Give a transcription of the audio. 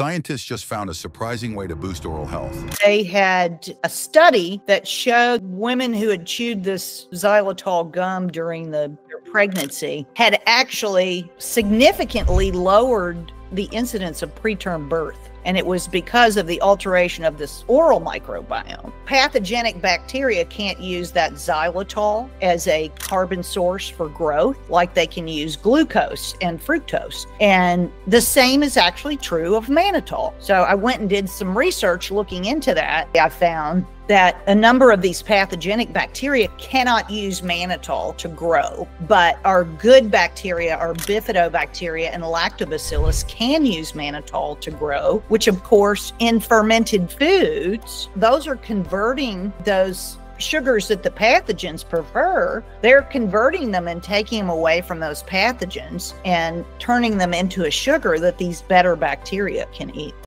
scientists just found a surprising way to boost oral health. They had a study that showed women who had chewed this xylitol gum during the, pregnancy had actually significantly lowered the incidence of preterm birth and it was because of the alteration of this oral microbiome. Pathogenic bacteria can't use that xylitol as a carbon source for growth like they can use glucose and fructose. And the same is actually true of mannitol. So I went and did some research looking into that. I found that a number of these pathogenic bacteria cannot use mannitol to grow, but our good bacteria, our bifidobacteria and lactobacillus can use mannitol to grow, which of course in fermented foods, those are converting those sugars that the pathogens prefer, they're converting them and taking them away from those pathogens and turning them into a sugar that these better bacteria can eat.